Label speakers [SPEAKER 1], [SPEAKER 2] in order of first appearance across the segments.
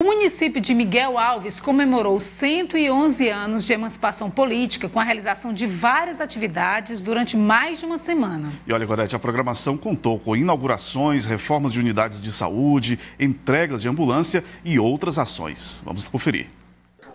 [SPEAKER 1] O município de Miguel Alves comemorou 111 anos de emancipação política com a realização de várias atividades durante mais de uma semana.
[SPEAKER 2] E olha, Gorete, a programação contou com inaugurações, reformas de unidades de saúde, entregas de ambulância e outras ações. Vamos conferir.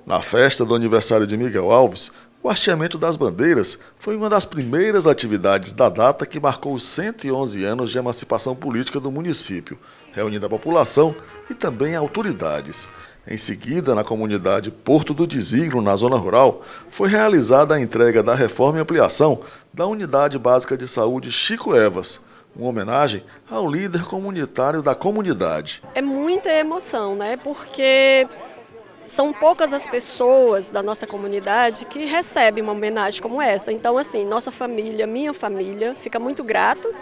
[SPEAKER 3] Na festa do aniversário de Miguel Alves, o hasteamento das bandeiras foi uma das primeiras atividades da data que marcou os 111 anos de emancipação política do município, reunindo a população e também autoridades. Em seguida, na comunidade Porto do Designo, na zona rural, foi realizada a entrega da reforma e ampliação da Unidade Básica de Saúde Chico Evas, uma homenagem ao líder comunitário da comunidade.
[SPEAKER 4] É muita emoção, né? Porque são poucas as pessoas da nossa comunidade que recebem uma homenagem como essa. Então, assim, nossa família, minha família, fica muito grato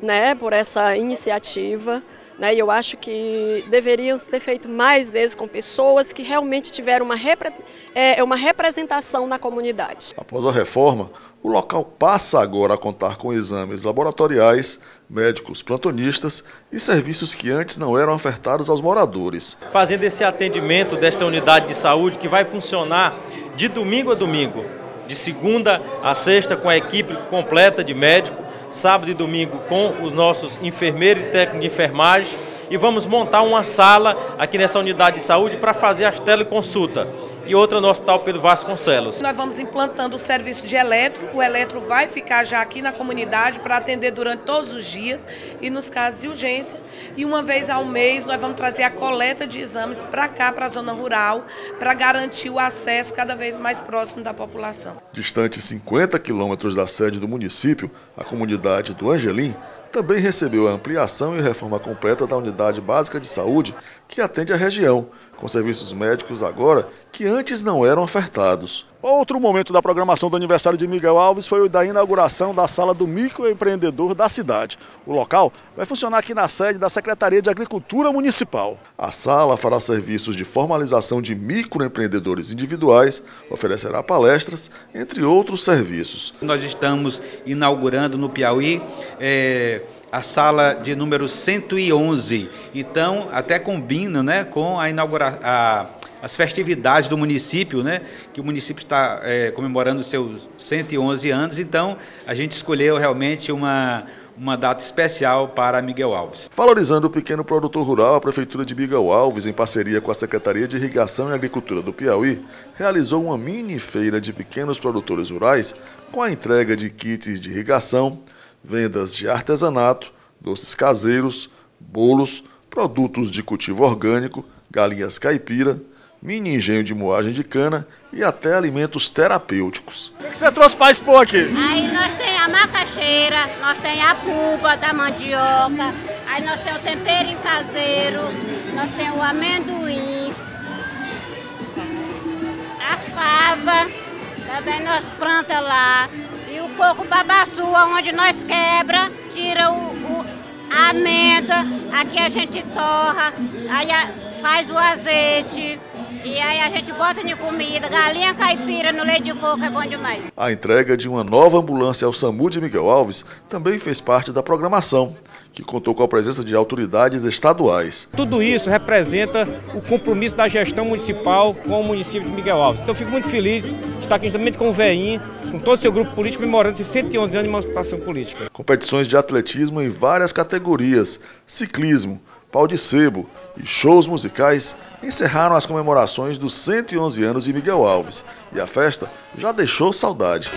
[SPEAKER 4] né, por essa iniciativa. Né, e eu acho que deveriam ter feito mais vezes com pessoas que realmente tiveram uma, repre, é, uma representação na comunidade.
[SPEAKER 3] Após a reforma, o local passa agora a contar com exames laboratoriais, médicos plantonistas e serviços que antes não eram ofertados aos moradores.
[SPEAKER 5] Fazendo esse atendimento desta unidade de saúde que vai funcionar de domingo a domingo, de segunda a sexta com a equipe completa de médico, sábado e domingo com os nossos enfermeiros e técnicos de enfermagem e vamos montar uma sala aqui nessa unidade de saúde para fazer as teleconsultas e outra no Hospital Pedro Vasconcelos.
[SPEAKER 6] Nós vamos implantando o serviço de eletro, o eletro vai ficar já aqui na comunidade para atender durante todos os dias e nos casos de urgência. E uma vez ao mês nós vamos trazer a coleta de exames para cá, para a zona rural, para garantir o acesso cada vez mais próximo da população.
[SPEAKER 3] Distante 50 quilômetros da sede do município, a comunidade do Angelim também recebeu a ampliação e reforma completa da Unidade Básica de Saúde, que atende a região, com serviços médicos agora que antes não eram ofertados. Outro momento da programação do aniversário de Miguel Alves foi o da inauguração da sala do microempreendedor da cidade. O local vai funcionar aqui na sede da Secretaria de Agricultura Municipal. A sala fará serviços de formalização de microempreendedores individuais, oferecerá palestras, entre outros serviços.
[SPEAKER 7] Nós estamos inaugurando no Piauí é, a sala de número 111. Então, até combina né, com a inauguração as festividades do município, né? Que o município está é, comemorando seus 111 anos, então a gente escolheu realmente uma uma data especial para Miguel Alves.
[SPEAKER 3] Valorizando o pequeno produtor rural, a Prefeitura de Miguel Alves, em parceria com a Secretaria de Irrigação e Agricultura do Piauí, realizou uma mini feira de pequenos produtores rurais com a entrega de kits de irrigação, vendas de artesanato, doces caseiros, bolos, produtos de cultivo orgânico, galinhas caipira, mini engenho de moagem de cana e até alimentos terapêuticos.
[SPEAKER 8] O que você trouxe para expor aqui?
[SPEAKER 9] Aí nós tem a macaxeira, nós tem a pupa da mandioca, aí nós tem o tempero caseiro, nós tem o amendoim, a fava, também nós planta lá, coco babaçu, onde nós quebra, tira o, o a amêndoa, aqui a gente torra, aí a, faz o azeite. E aí a gente bota de comida, galinha caipira no leite de coco é bom demais.
[SPEAKER 3] A entrega de uma nova ambulância ao SAMU de Miguel Alves também fez parte da programação, que contou com a presença de autoridades estaduais.
[SPEAKER 10] Tudo isso representa o compromisso da gestão municipal com o município de Miguel Alves. Então eu fico muito feliz de estar aqui justamente com o VEIN, com todo o seu grupo político, comemorando esses 111 anos de emancipação política.
[SPEAKER 3] Competições de atletismo em várias categorias, ciclismo, pau de sebo e shows musicais encerraram as comemorações dos 111 anos de Miguel Alves. E a festa já deixou saudade.